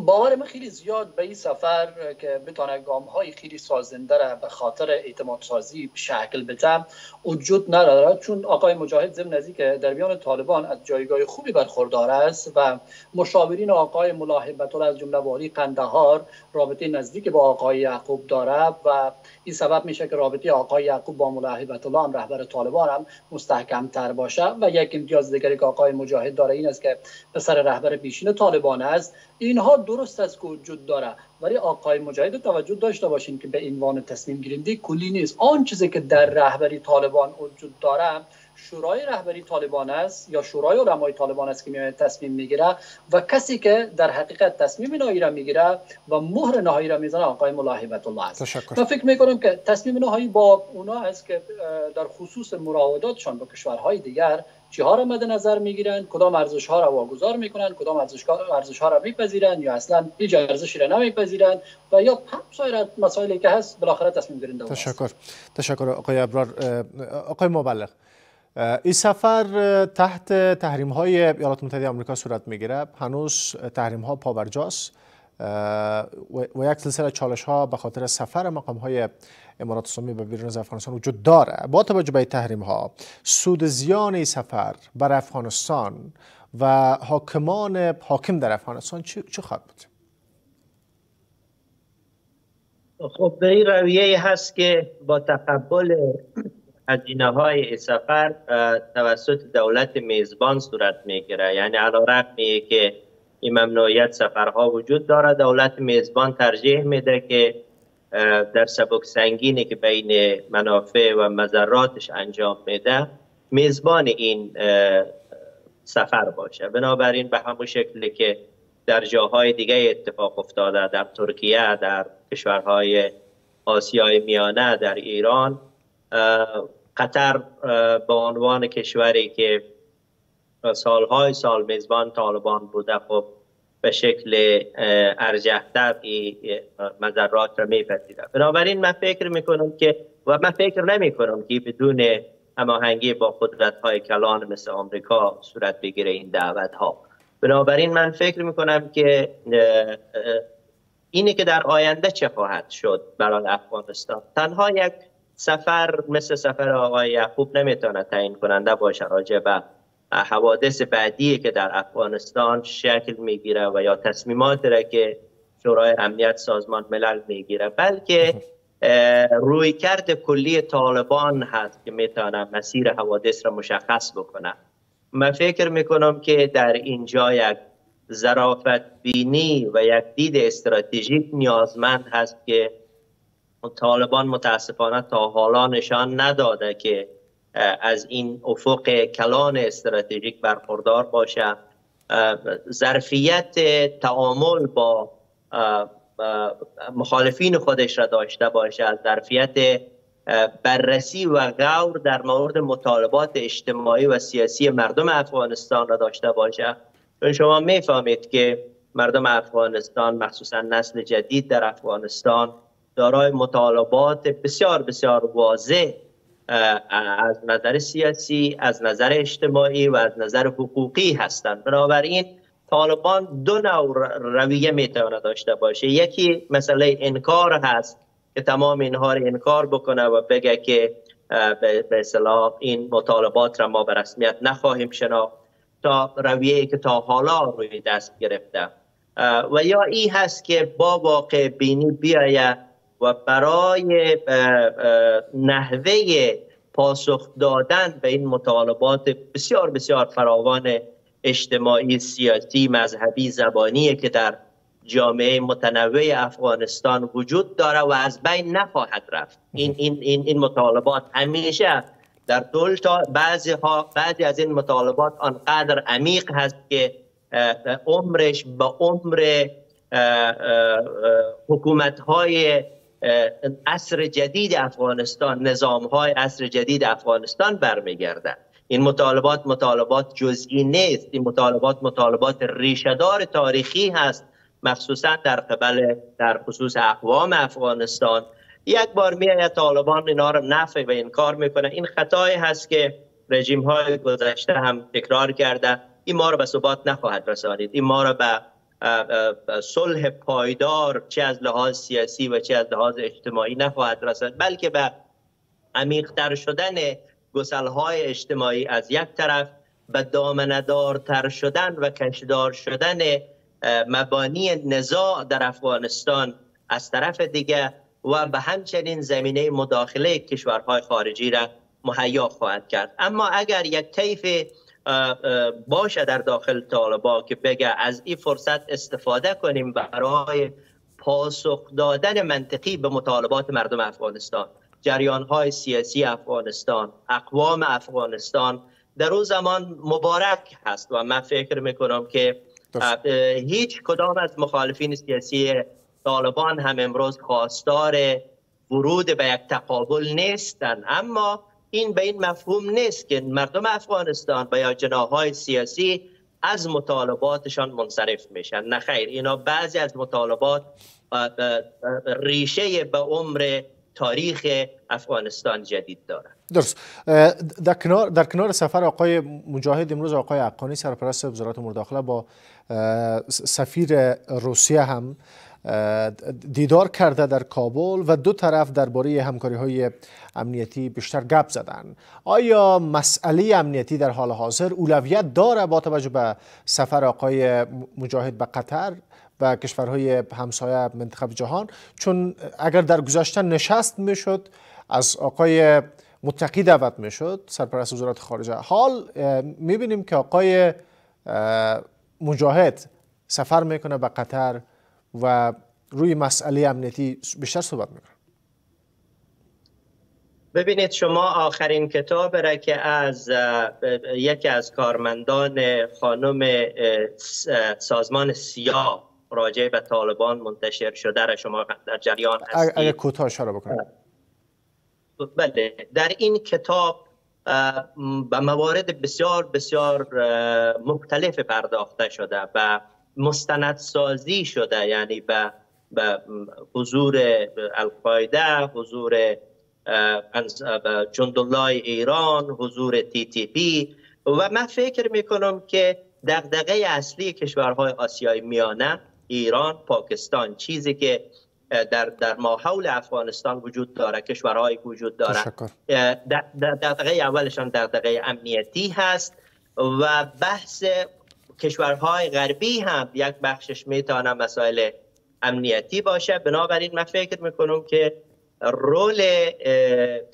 باور من خیلی زیاد به این سفر که بتونه گام های خیلی سازنده را به خاطر اعتماد سازی شکل بده وجود نداره. چون آقای مجاهد ضمن از که در میان طالبان از جایگاه خوبی برخوردار است و مشاورین آقای ملاحبت از جمله والی قندهار رابطه نزدیک با آقای یعقوب داره و این سبب میشه که رابطه آقای یعقوب با ملاحبت الله هم رهبر طالبان هم مستحکم تر باشه. و یک امتیاز دیگری که آقای مجاهد داره این است که پسر رهبر پیشین طالبان است. اینها درست است که وجود داره. ولی آقای مجاهد توجه داشته باشین که به عنوان تصمیم گیرنده کلی نیست. آن چیزی که در رهبری طالبان وجود داره شورای رهبری طالبان است یا شورای علمای طالبان است که میاد تصمیم می‌گیره و کسی که در حقیقت تصمیم نهایی را می‌گیره و مهر نهایی را می‌زنه آقای ملاحبت الله است. من فکر می‌کنم که تصمیم نهایی با اونا است که در خصوص مراوداتشان با کشورهای دیگر چیها را مد نظر می‌گیرند کدام ارزش ها را واگذار می‌کنند کدام ارزش ها را میپذیرند یا اصلا هیچ ارزشی را و یا سایر مسائلی که هست بالاخره تصمیم گیرنده تشکر. تشکر آقای ابرار. آقای مبلغ. این سفر تحت تحریم های ایالات متحده آمریکا صورت می‌گیره. هنوز تحریم ها پابرجاست و یک سلسله چالش ها به خاطر سفر مقام های امارات اسلامی به بیرون از افغانستان وجود داره با توجه به تحریم ها سود زیان سفر بر افغانستان و حاکمان حاکم در افغانستان چه خواهد بود؟ خب به این رویه هست که با تقبل هزینه های سفر توسط دولت میزبان صورت می‌گیره یعنی علا رقمی که این ممنوعیت سفرها وجود داره دولت میزبان ترجیح میده که در سبک سنگینی که بین منافع و مذراتش انجام میده میزبان این سفر باشه. بنابراین به همون شکلی که در جاهای دیگه اتفاق افتاده در ترکیه در کشورهای آسیای میانه در ایران قطر به عنوان کشوری که سالهای سال میزبان طالبان بوده خب به شکل ارجحتر مذرات را میپذیره بنابراین من فکر می‌کنم که و من فکر نمی کنم که بدون هماهنگی با قدرت های کلان مثل آمریکا صورت بگیره این دعوت ها بنابراین من فکر می‌کنم که اینه که در آینده چه خواهد شد برای افغانستان. تنها یک سفر مثل سفر آقای یعقوب نمی‌تونه تعیین کننده باشه راجع به حوادث بعدی که در افغانستان شکل می‌گیره و یا تصمیمات را که شورای امنیت سازمان ملل می‌گیره بلکه روی کرد کلی طالبان هست که می‌تونه مسیر حوادث را مشخص بکنه من فکر می‌کنم که در اینجا یک ظرافت بینی و یک دید استراتژیک نیازمند هست که طالبان متاسفانه تا حالا نشان نداده که از این افق کلان استراتژیک برخوردار باشه. ظرفیت تعامل با مخالفین خودش را داشته باشه. ظرفیت بررسی و غور در مورد مطالبات اجتماعی و سیاسی مردم افغانستان را داشته باشه. چون شما می‌فهمید که مردم افغانستان مخصوصا نسل جدید در افغانستان دارای مطالبات بسیار بسیار واضح از نظر سیاسی از نظر اجتماعی و از نظر حقوقی هستند بنابراین طالبان دو نوع رویه می‌تونه داشته باشه یکی مسئله انکار هست که تمام اینها رو انکار بکنه و بگه که به اصلاح این مطالبات را ما به رسمیت نخواهیم شناخت تا رویه که تا حالا روی دست گرفته و یا ای هست که با واقع بینی بیاید. و برای نحوه پاسخ دادن به این مطالبات بسیار بسیار فراوان اجتماعی، سیاسی، مذهبی، زبانی که در جامعه متنوع افغانستان وجود داره و از بین نخواهد رفت. این این این, این مطالبات همیشه در طول تا بعضی ها بعضی از این مطالبات آنقدر عمیق هست که عمرش به عمر حکومت های اصر جدید افغانستان نظام های عصر جدید افغانستان برمیگردد. این مطالبات مطالبات جزئی نیست. این مطالبات مطالبات ریشهدار تاریخی هست مخصوصا در قبل در خصوص اقوام افغانستان. یک بار میآید طالبان اینا رو نفع و انکار می‌کنه این خطایی هست که رژیم های گذشته هم تکرار کرده. این ما رو به ثبات نخواهد رسانید. این ما رو به صلح پایدار چه از لحاظ سیاسی و چه از لحاظ اجتماعی نخواهد رسد بلکه به عمیقتر شدن گسلهای اجتماعی از یک طرف به دامندارتر شدن و کشدار شدن مبانی نزاع در افغانستان از طرف دیگه و به همچنین زمینه مداخله کشورهای خارجی را مهیا خواهد کرد. اما اگر یک طیف باشه در داخل طالبا که بگه از این فرصت استفاده کنیم برای پاسخ دادن منطقی به مطالبات مردم افغانستان جریان های سیاسی افغانستان اقوام افغانستان. در اون زمان مبارک هست و من فکر می‌کنم که هیچ کدام از مخالفین سیاسی طالبان هم امروز خواستار ورود به یک تقابل نیستن. اما این به این مفهوم نیست که مردم افغانستان و یا جناهای سیاسی از مطالباتشان منصرف میشن. نه خیر اینا بعضی از مطالبات ریشه به عمر تاریخ افغانستان جدید دارد درست. در کنار, در کنار سفر آقای مجاهد امروز آقای عقانی سرپرست وزارت مداخله با سفیر روسیه هم دیدار کرده در کابل و دو طرف درباره همکاری های امنیتی بیشتر گپ زدند. آیا مسئله امنیتی در حال حاضر اولویت داره با توجه به سفر آقای مجاهد به قطر و کشورهای همسایه منطقه جهان؟ چون اگر در گذشته نشست می‌شد از آقای متقی دعوت می‌شد سرپرست وزارت خارجه. حال می‌بینیم که آقای مجاهد سفر می‌کنه به قطر. و روی مسئله امنیتی بیشتر صحبت می‌کنم. ببینید شما آخرین کتاب را که از یکی از کارمندان خانم سازمان سیا راجع به طالبان منتشر شده را شما در جریان هستید اگر کوتاه اشاره بکنید بله. در این کتاب به موارد بسیار بسیار مختلف پرداخته شده و مستندسازی شده یعنی به به حضور القاعده حضور جندالله ایران حضور تی تی پی و من فکر می کنم که دغدغه اصلی کشورهای آسیای میانه ایران پاکستان چیزی که در در ماحول افغانستان وجود داره کشورهایی وجود داره دغدغه اولشان در دغدغه امنیتی هست و بحث کشورهای غربی هم یک بخشش می‌تونه مسائل امنیتی باشه. بنابراین من فکر می‌کنم که رول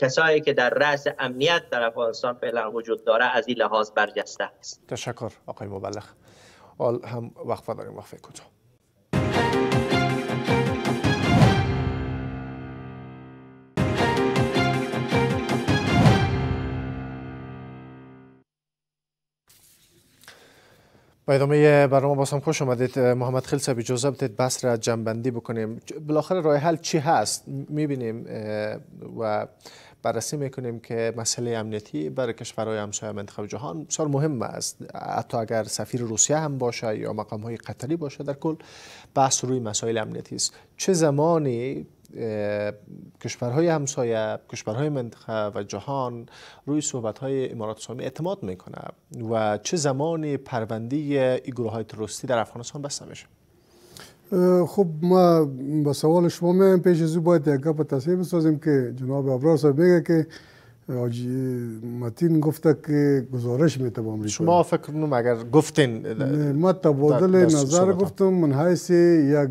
کسایی که در رأس امنیت در افغانستان فعلا وجود داره از این لحاظ برجسته است. تشکر آقای مبلغ. حال هم وقفه داریم وقفه کوتاه. با ادامه برنامه باز هم خوش آمدید محمد خیل صاحب اجازه بدید بحث را جنبندی بکنیم. بالاخره راه حل چی هست؟ می‌بینیم و بررسی می‌کنیم که مسئله امنیتی برای کشورهای همسایه منطقه جهان بسیار مهم است. حتی اگر سفیر روسیه هم باشه یا مقام های قطری باشه در کل بحث روی مسائل امنیتی است. چه زمانی کشورهای همسایه کشورهای منطقه و جهان روی صحبت های امارات اسلامی اعتماد می‌کنه و چه زمانی پروندی این گروه های تروریستی در افغانستان بسته میشه خب ما با سوال شما میایم پیش از باید یک گپ تصحیح بسازیم که جناب ابرار صاحب میگه که آجی متین گفته که گزارش میته با امریکا. شما فکر کنم اگر گفتین ما تبادل نظر گفتم. من حیث یک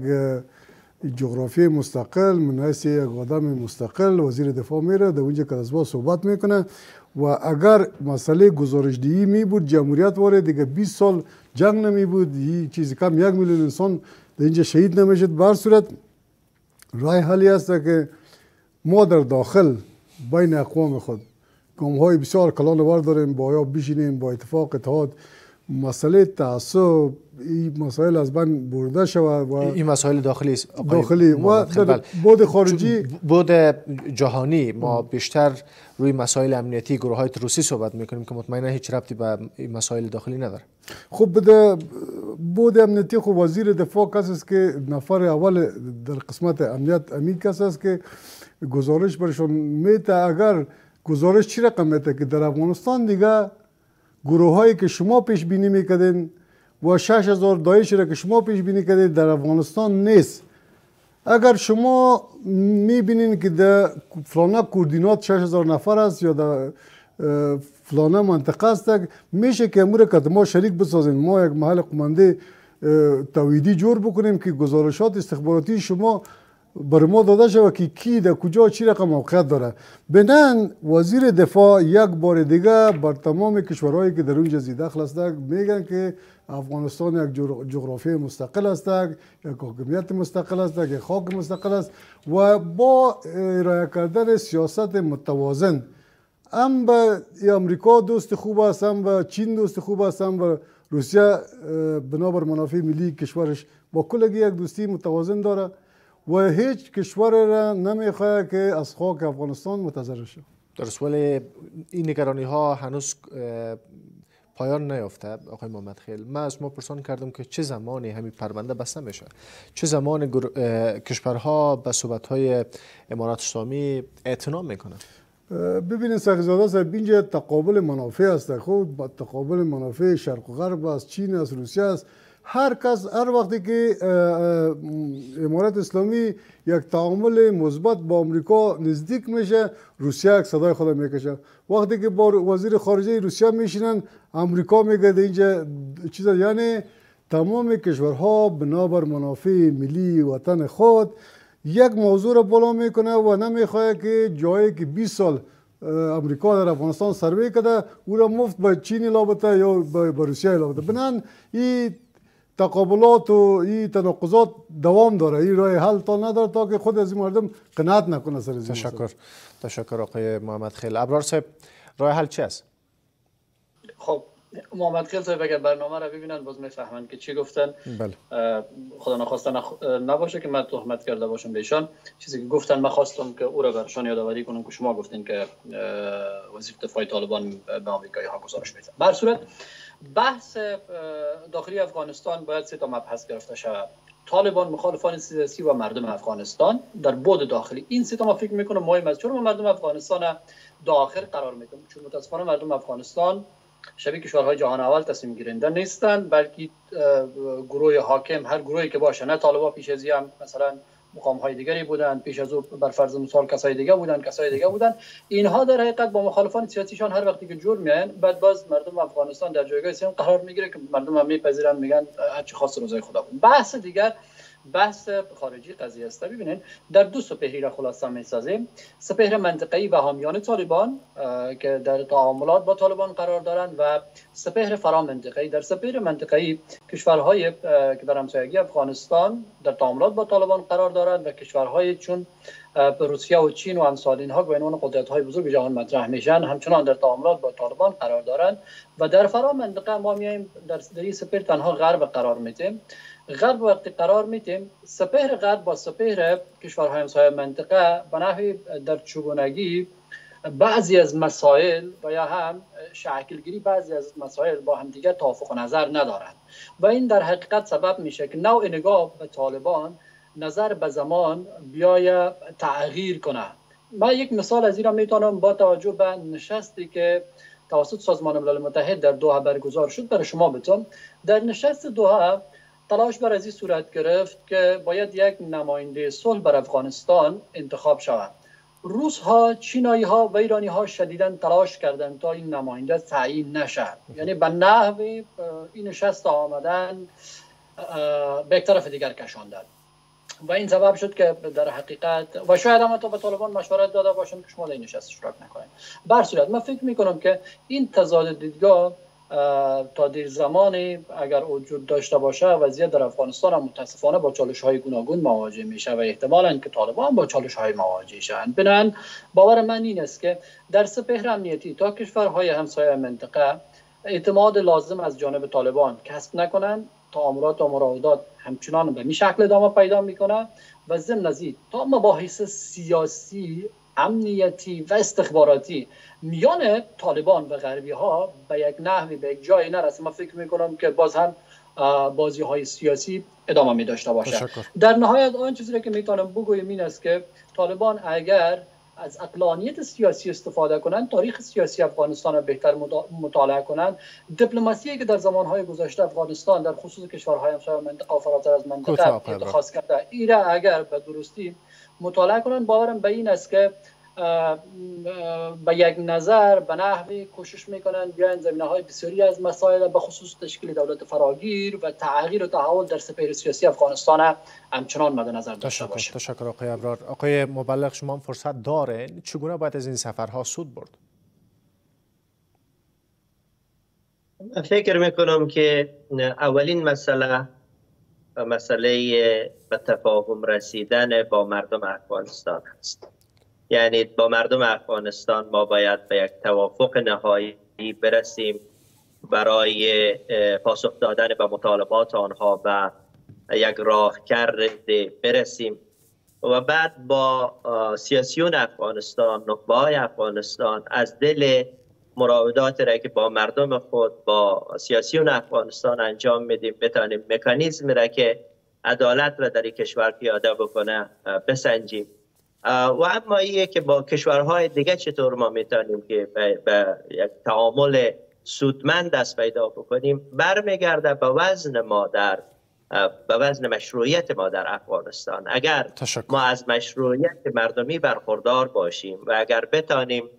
جغرافی مستقل من حیث یک آدم مستقل وزیر دفاع میره در اونجا که از صحبت می‌کنه. و اگر مسئله گزارشدهی می بود جمهوریت واره دیگه 20 سال جنگ نمی بود چیزی کم یک میلیون انسان در اینجا شهید نمی‌شد. بر صورت رای حلی است که ما در داخل بین اقوام خود گام های بسیار کلان داریم با یا بشینیم با اتفاق اتحاد مسئله تعصب این مسائل از بین برده شود و این مسائل داخلی است داخلی و در بود خارجی بود جهانی ما بیشتر روی مسائل امنیتی گروه های تروسی صحبت می‌کنیم که مطمئنا هیچ ربطی به این مسائل داخلی نداره. خب بده بود امنیتی خب وزیر دفاع کس است که نفر اول در قسمت امنیت امید کس است که گزارش برشون میته اگر گزارش چی رقم میته که در افغانستان دیگه گروه هایی که شما پیش بینی می‌کردین و 6000 دایش را که شما پیش بینی کردید در افغانستان نیست. اگر شما می‌بینین که در فلانه کوردینات 6000 نفر است یا در فلانه منطقه است میشه که امور که ما شریک بسازیم. ما یک محل قمانده تویدی جور بکنیم که گزارشات استخباراتی شما بر ما داده شود که کی در کجا چی رقم موقعیت داره. بنان وزیر دفاع یک بار دیگه بر تمام کشورهایی که در اونجا داخل هستند میگن که افغانستان یک جغرافی مستقل است یک حاکمیت مستقل است یک خاک مستقل است و با ارائه کردن سیاست متوازن. هم به امریکا دوست خوب است هم به چین دوست خوب است هم به روسیه بنابر منافع ملی کشورش با کلگی یک دوستی متوازن داره. و هیچ کشور را نمی‌خواه که از خاک افغانستان متضرر شد درست ولی این نگرانی ها هنوز پایان نیافته. آقای محمد خیل من از ما پرسان کردم که چه زمانی همین پرونده بسته میشه؟ چه زمان کشورها به صحبت های امارات اسلامی اعتنا می‌کنن ببینید سخیزاده صاحب اینجا تقابل منافع است. خود با تقابل منافع شرق و غرب است چین است روسیه است. هر کس هر وقتی که امارات اسلامی یک تعامل مثبت با امریکا نزدیک میشه روسیه یک صدای خود می‌کشه. وقتی که با وزیر خارجه روسیه میشینن امریکا میگه اینجا چیز یعنی تمام کشورها بنابر منافع ملی وطن خود یک موضوع را بالا می‌کنه و نمی‌خواه که جایی که 20 سال امریکا در افغانستان سروی کده او را مفت به چین لابطه یا به روسیه لابطه. بنان این تقابلات و این تناقضات دوام داره. این راه حل تا نداره تا که خود از این مردم قناعت نکنه سر تشکر. تشکر آقای محمد خیل. ابرار صاحب راه حل چی است؟ خب محمد خیل صاحب اگر برنامه را ببینن باز می‌فهمند که چی گفتن. بله. خدا نخواسته نباشه که من تهمت کرده باشم بهشان چیزی که گفتن من خواستم که او را برشان یادآوری کنم که شما گفتین که وزیر دفاع طالبان به آمریکایی ها گزارش میده بر صورت بحث داخلی افغانستان باید سه تا مبحث گرفته شود. طالبان مخالفان سیاسی و مردم افغانستان در بود داخلی. این سه تا ما فکر می‌کنم مهم است. چون ما مردم افغانستان داخل قرار میدیم چون متاسفانه مردم افغانستان شبیه کشورهای جهان اول تصمیم گیرنده نیستند بلکه گروه حاکم هر گروهی که باشه نه طالبان پیش از هم مثلا مقام های دیگری بودند پیش از او بر فرض مثال کسای دیگه بودند کسای دیگه بودند اینها در حقیقت با مخالفان سیاسیشان هر وقتی که جور میان بعد باز مردم افغانستان در جایگاه سیام قرار می‌گیره که مردم هم میپذیرن میگن هر چی خاص روزای خدا بود بحث دیگر بحث خارجی قضیه است. ببینید در دو سپهری را خلاصه می سازیم سپهر منطقه‌ای و حامیان طالبان که در تعاملات با طالبان قرار دارند و سپهر فرا منطقه‌ای. در سپهر منطقه‌ای کشورهای که در همسایگی افغانستان در تعاملات با طالبان قرار دارند و کشورهای چون روسیه و چین و امثال اینها به عنوان قدرت های بزرگ جهان مطرح میشن. همچنان در تعاملات با طالبان قرار دارند و در فرا منطقه ما میایم در سپهر تنها غرب قرار میدیم. غرب وقتی قرار میتیم سپهر غرب با سپهر کشورهای همسایه منطقه به نحوی در چگونگی بعضی از مسائل و یا هم شکلگیری بعضی از مسائل با همدیگر توافق نظر ندارند. و این در حقیقت سبب میشه که نوع نگاه به طالبان نظر به زمان بیای تغییر کنه. من یک مثال از این را می‌تونم با توجه به نشستی که توسط سازمان ملل متحد در دوحه برگزار شد برای شما بتون در نشست دوحه تلاش بر از صورت گرفت که باید یک نماینده صلح بر افغانستان انتخاب شود. روس ها چینایی ها و ایرانی ها شدیدا تلاش کردند تا این نماینده تعیین نشد یعنی به نحو این نشست آمدن به یک طرف دیگر کشاندن. و این سبب شد که در حقیقت و شاید هم تا به طالبان مشورت داده باشند که شما در این نشست اشتراک نکنید. بر صورت من فکر می کنم که این تضاد دیدگاه تا دیر زمانی اگر وجود داشته باشه وضعیت در افغانستان هم متاسفانه با چالش های گوناگون مواجه میشه و احتمالا که طالبان با چالش های مواجه شن بنان باور من این است که در سپهر امنیتی تا کشورهای همسایه منطقه اعتماد لازم از جانب طالبان کسب نکنند تعاملات و مراودات همچنان به می شکل ادامه پیدا می‌کنه و ضمن از تا مباحث سیاسی امنیتی و استخباراتی. میان طالبان و غربی ها به یک نحوی به یک جایی نرسه. من فکر می‌کنم که باز هم بازی های سیاسی ادامه می داشته باشه. در نهایت آن چیزی که می‌تونم بگویم این است که طالبان اگر از اقلانیت سیاسی استفاده کنند تاریخ سیاسی افغانستان را بهتر مطالعه کنند. دیپلماسی که در زمانهای گذشته افغانستان در خصوص کشورهای همسایه منطقه و فراتر از منطقه اتخاذ کرده ایره اگر به درستی مطالعه کنند باورم به این است که به یک نظر به نحوی کوشش می‌کنند بیاین زمینه های بسیاری از مسائل به خصوص تشکیل دولت فراگیر و تغییر و تحول در سپهر سیاسی افغانستان همچنان مد نظر داشته باشه. تشکر آقای ابرار. آقای مبلغ شما فرصت داره. چگونه باید از این سفرها سود برد؟ فکر می‌کنم که اولین مسئله مسئله به تفاهم رسیدن با مردم افغانستان است. یعنی با مردم افغانستان ما باید به یک توافق نهایی برسیم برای پاسخ دادن به مطالبات آنها و یک راه کرده برسیم. و بعد با سیاسیون افغانستان نخبه افغانستان از دل مراودات را که با مردم خود با سیاسیون افغانستان انجام میدیم بتانیم مکانیزم را که عدالت را در این کشور پیاده بکنه بسنجیم. و اما ایه که با کشورهای دیگه چطور ما می‌تونیم که به یک تعامل سودمند دست پیدا بکنیم؟ برمیگرده به وزن ما در به وزن مشروعیت ما در افغانستان. اگر ما از مشروعیت مردمی برخوردار باشیم و اگر بتانیم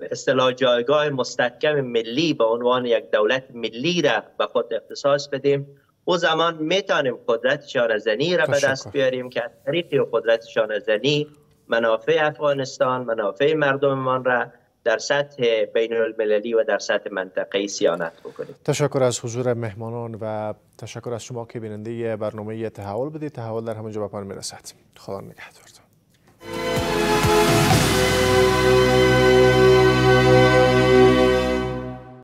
اصطلاح جایگاه مستحکم ملی به عنوان یک دولت ملی را به خود اختصاص بدیم. او زمان می‌تونیم قدرت شانزنی را به دست بیاریم که از طریق قدرت شانزنی منافع افغانستان منافع مردممان را در سطح بین المللی و در سطح منطقه سیانت بکنیم. تشکر از حضور مهمانان و تشکر از شما که بیننده برنامه تحول بدید. تحول در همه جا به پایان می‌رسد. خدا نگهدارتون.